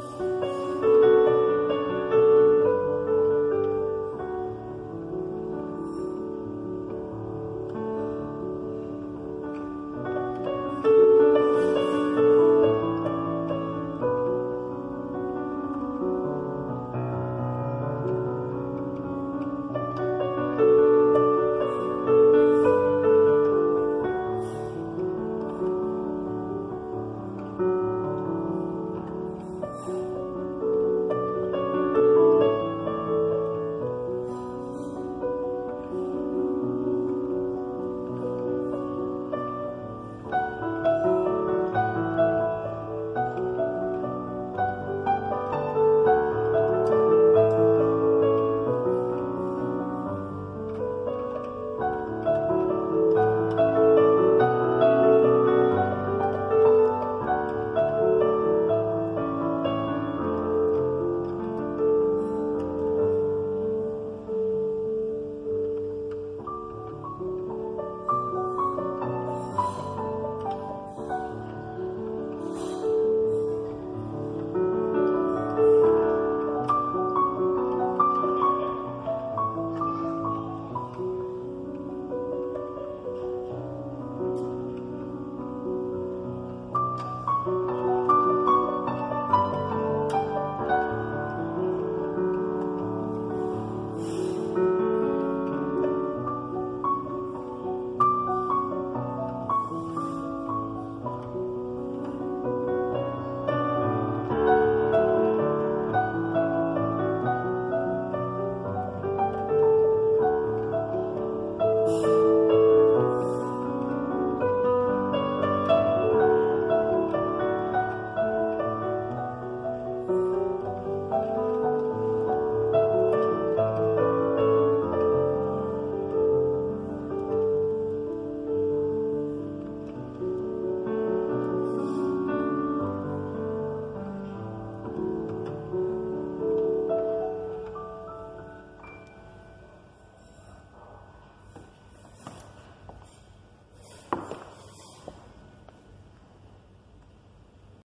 Amen.